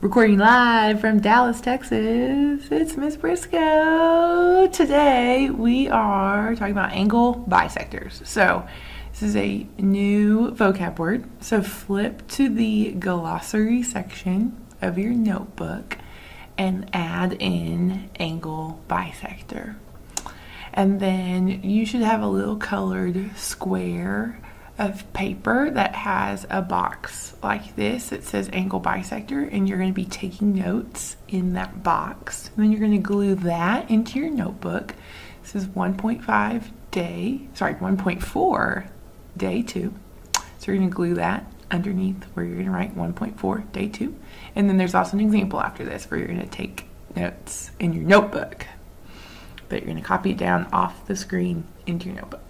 Recording live from Dallas, Texas. It's Miss Briscoe. Today we are talking about angle bisectors. So, this is a new vocab word. So, flip to the glossary section of your notebook and add in angle bisector. And then you should have a little colored square of paper that has a box like this that says angle bisector and you're going to be taking notes in that box. And then you're going to glue that into your notebook. This is 1.5 day, sorry, 1.4 day 2. So you're going to glue that underneath where you're going to write 1.4 day 2. And then there's also an example after this where you're going to take notes in your notebook. But you're going to copy it down off the screen into your notebook.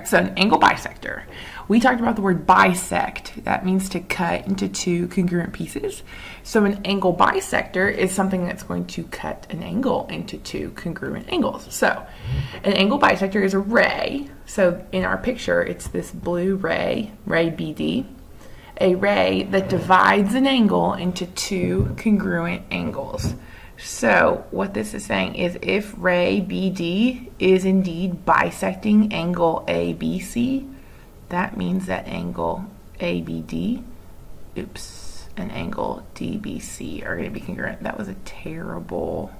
Okay, so an angle bisector. We talked about the word bisect. That means to cut into two congruent pieces. So an angle bisector is something that's going to cut an angle into two congruent angles. So an angle bisector is a ray. So in our picture, it's this blue ray, ray BD, a ray that divides an angle into two congruent angles. So what this is saying is if ray BD is indeed bisecting angle ABC, that means that angle ABD, oops, and angle DBC are going to be congruent. That was a terrible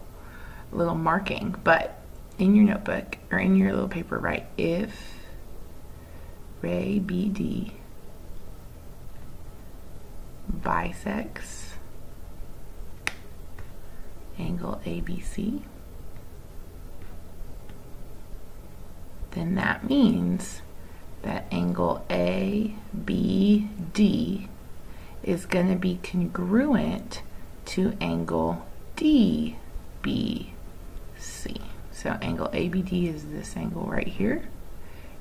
little marking, but in your notebook or in your little paper, write if ray BD bisects angle ABC, then that means that angle ABD is going to be congruent to angle DBC. So angle ABD is this angle right here,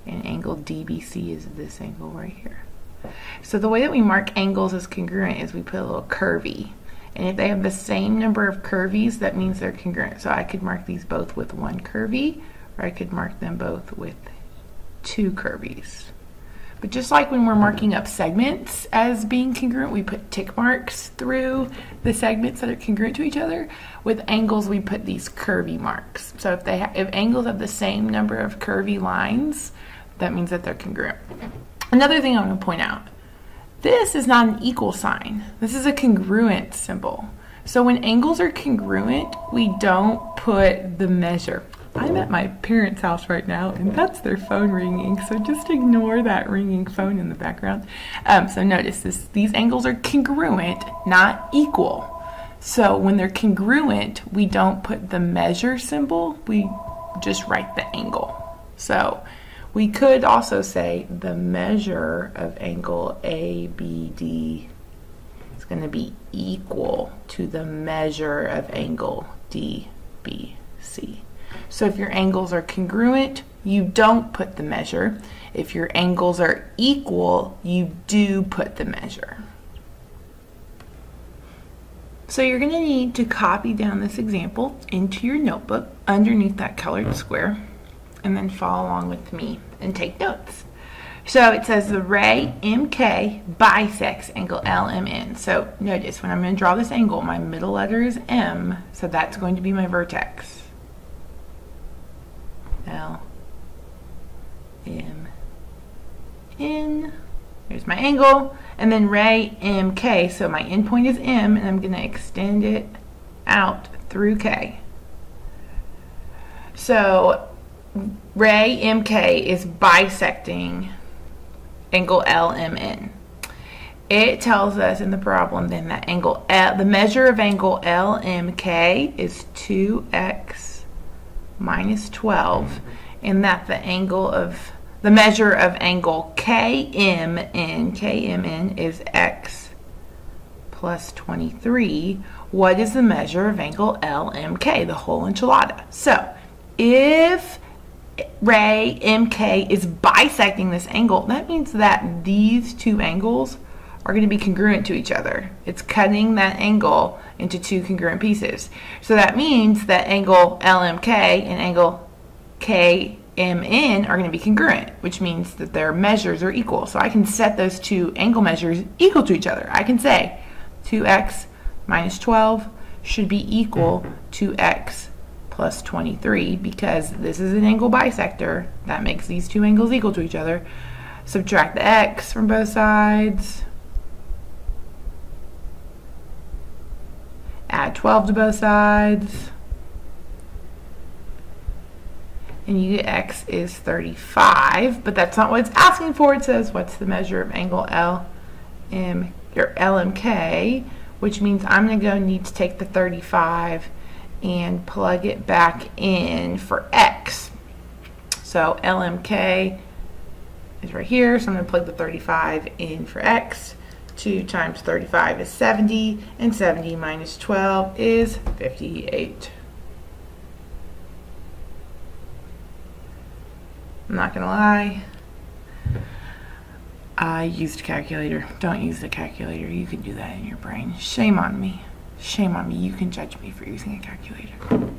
and angle DBC is this angle right here. So the way that we mark angles as congruent is we put a little curvy and if they have the same number of curvies, that means they're congruent. So I could mark these both with one curvy, or I could mark them both with two curvies. But just like when we're marking up segments as being congruent, we put tick marks through the segments that are congruent to each other. With angles, we put these curvy marks. So if they if angles have the same number of curvy lines, that means that they're congruent. Another thing I want to point out this is not an equal sign. This is a congruent symbol. So when angles are congruent, we don't put the measure. I'm at my parents' house right now, and that's their phone ringing, so just ignore that ringing phone in the background. Um, so notice this, these angles are congruent, not equal. So when they're congruent, we don't put the measure symbol, we just write the angle. So we could also say the measure of angle ABD is going to be equal to the measure of angle DBC. So if your angles are congruent, you don't put the measure. If your angles are equal, you do put the measure. So you're going to need to copy down this example into your notebook underneath that colored square and then follow along with me and take notes. So it says the ray MK bisects angle LMN. So notice when I'm going to draw this angle, my middle letter is M, so that's going to be my vertex. L M N. Here's my angle. And then ray MK, so my endpoint is M, and I'm going to extend it out through K. So ray MK is bisecting angle LMN. It tells us in the problem then that angle L, the measure of angle LMK is 2x minus 12 and that the angle of the measure of angle KMN, KMN is x plus 23. What is the measure of angle LMK, the whole enchilada? So, if ray MK is bisecting this angle, that means that these two angles are going to be congruent to each other. It's cutting that angle into two congruent pieces. So that means that angle LMK and angle KMN are going to be congruent, which means that their measures are equal. So I can set those two angle measures equal to each other. I can say 2x minus 12 should be equal to x plus 23 because this is an angle bisector that makes these two angles equal to each other. Subtract the x from both sides. Add 12 to both sides. And you get x is 35, but that's not what it's asking for. It says, what's the measure of angle L, M, or LMK, which means I'm going to go need to take the 35 and plug it back in for x. So LMK is right here, so I'm going to plug the 35 in for x. 2 times 35 is 70, and 70 minus 12 is 58. I'm not going to lie. I used a calculator. Don't use the calculator. You can do that in your brain. Shame on me. Shame on me. You can judge me for using a calculator.